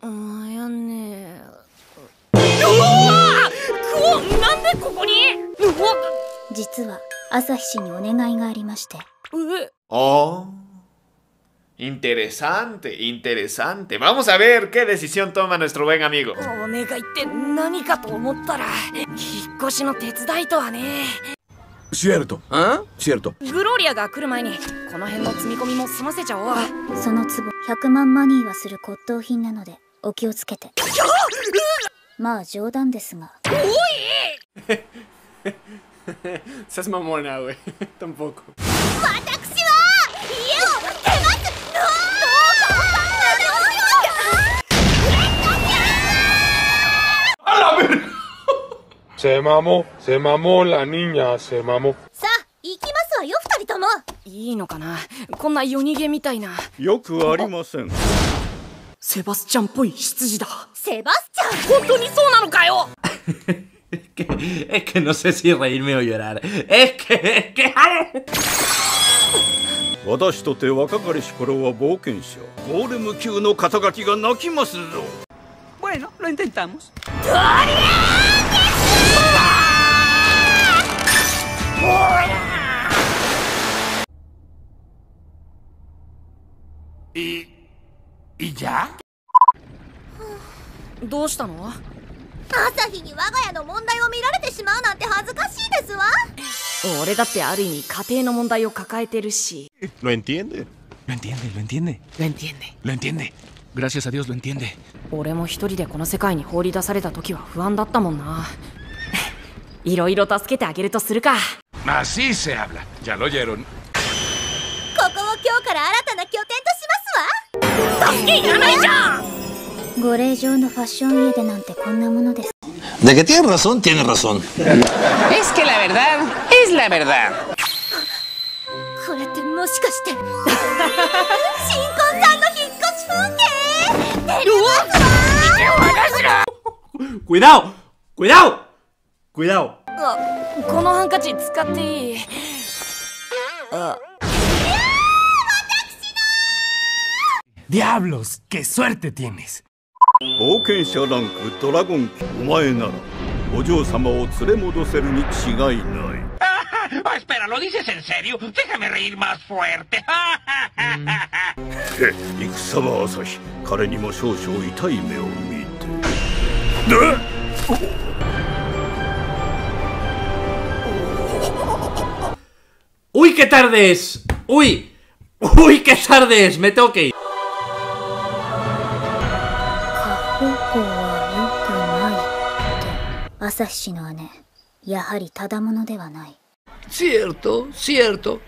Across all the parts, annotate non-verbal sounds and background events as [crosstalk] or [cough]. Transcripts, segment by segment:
あやんねうわクオなんでここに？実は朝日氏にお願いがありましてえ Oh. Interesante, interesante. Vamos a ver qué decisión toma nuestro buen amigo. お願いって何かと思ったら引っ越しの手伝いとはね Cierto. ¿Ah? Cierto. グローリアが来る前にこの辺の積み込みも済ませちゃおうその壺100万マニーはする骨董品なのでお気をつけてまあ冗談ですが Seas mamona, güey. Tampoco. 私は家を出ます Se mamó, se mamó la niña, se mamó. さあ行きますわよ二人ともいいのかなこんな夜逃げみたいなよくありませんセバスチャンっぽい執事だセバスチャン？本当にそうなのかよ Es que no sé si reírme o llorar. Es que, es que. 私とて若かりし頃は冒険者ゴーレム級の肩書きが泣きますぞ Bueno, lo intentamos. ¿Y. どうしたの？朝日に我が家の問題を見られてしまうなんて恥ずかしいですわ俺だってある意味家庭の問題を抱えてるし ¿Lo entiende? Lo entiende, lo entiende? Lo entiende? Lo entiende? Gracias a Dios lo entiende. 俺も一人でこの世界に放り出された時は不安だったもんな [laughs] いろいろ助けてあげるとするか Así se habla. Ya lo oyeron. ここを今日から新たな拠点としますわ助けいらないじゃん De que tiene razón, tiene razón. Es que la verdad es la verdad. ¡Cuidado! ¡Cuidado! ¡Cuidado! ¡Diablos! ¡Qué suerte tienes! 冒険者ランクドラゴンお前ならお嬢様を連れ戻せるに違いない Oh, espera, ¿lo dices en serio? Déjame reír más fuerte. へ戦は朝日彼にも少々痛い目を見てで ¡Uy, qué tarde es! ¡Uy! ¡Uy, qué tarde es! ¡Me tengo que ir! 朝日氏の姉やはりただものではない Cierto, cierto.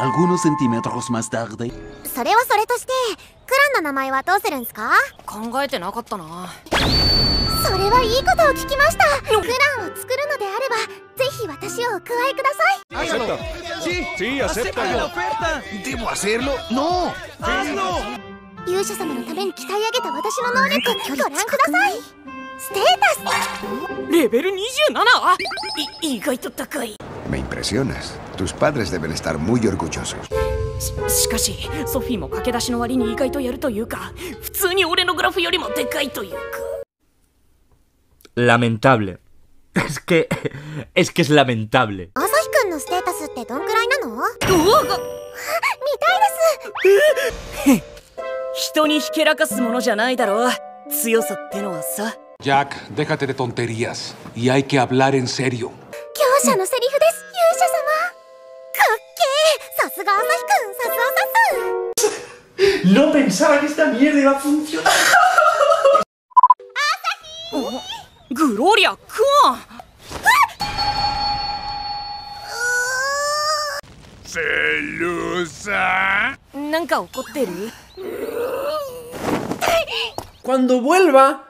Algunos centímetros más tarde. それはそれとしてクランの名前はどうするんすか？考えてなかったなそれはいいことを聞きましたクランを作るのであればぜひ私をお加えください Acepta. Sí, sí, acéptalo. oferta! ¿Debo hacerlo? ¡No! ¡Hazlo! 勇者様のために鍛え上げた私の能力ご覧くださいステータスレベル 27? い意外と高い Me impresionas. Tus padres deben estar muy orgullosos. ししかしソフィーも駆け出しの割に意外とやるというか普通に俺のグラフよりもでかいというか Lamentable. Es que. Es que es lamentable. 朝日くんのステータスってどんくらいなの？見たいです [laughs] 人にひけらかすものじゃないだろう強さってのはさ Jack, déjate de tonterías y hay que hablar en serio. No pensaba que esta mierda iba a funcionar. ¡Gloria Kun! ¡Celusa! Cuando vuelva,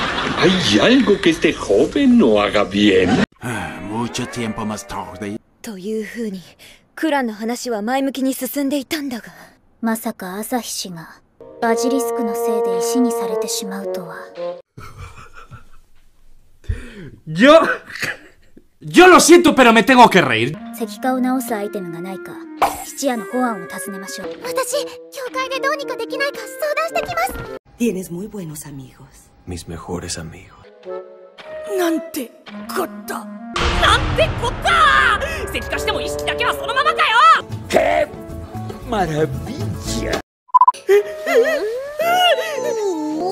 ¿Hay algo que este joven no haga bien? Mucho tiempo más tarde. という風にクランの話は前向きに進んでいたんだがまさか朝日氏がバジリスクのせいで石にされてしまうとは Yo. Yo lo siento, pero me tengo que reír. 石化を直すアイテムがないか質屋の保安を尋ねましょう私教会でどうにかできないか相談してきます Tienes muy buenos amigos. Mis mejores amigos. なんてこったなんてこった石化しても意識だけはそのままかよ ¡Qué maravilla!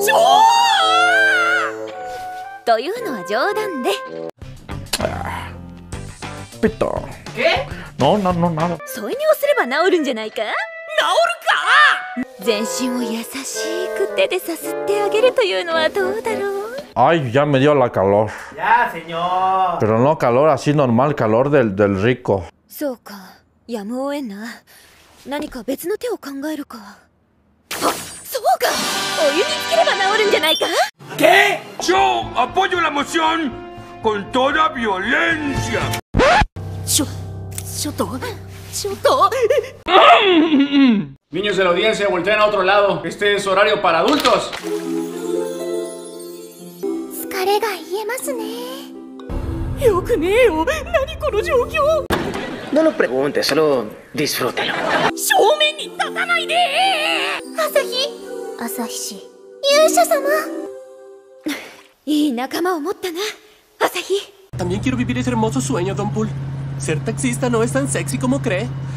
ちょというのは冗談で Pito. ¿Qué? No, no, no, nada. 添い寝をすれば治るんじゃないか治るか 全身を優しく手でさすってあげるというのはどうだろう Ay, ya me dio la calor. Ya, señor. Pero no calor así normal, calor del, del rico. そうかやむを得んな何か別の手を考えるかあそうかお湯につければ治るんじゃないか ¿Qué? Yo apoyo la moción con toda violencia. ちょちょっとちょっと [laughs] Niños de la audiencia, volteen a otro lado. Este es horario para adultos. No lo preguntes, solo disfrútalo. ¡Asahi! ¡Asahi! También quiero vivir ese hermoso sueño, Don Pool. Ser taxista no es tan sexy como cree.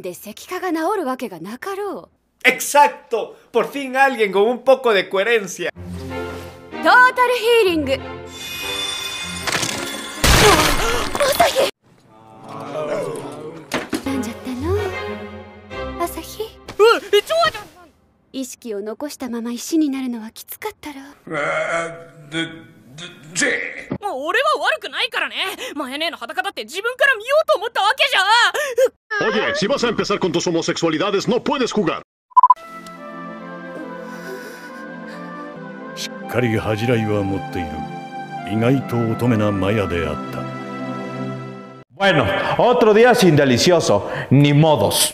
んで石化が治るわけがなかろう。¡Exacto! Por fin alguien con un poco de coherencia. トータルヒーリング朝日なんじゃったの朝日えちょ意識を残したまま石になるのはきつかったろもう俺は悪くないからねマヤネーの裸だって自分から見ようと思ったわけじゃ Oye, si vas a empezar con tus homosexualidades, no puedes jugar. しっかり恥じらいは持っている意外と乙女なマヤであった Bueno, otro día sin delicioso. Ni modos.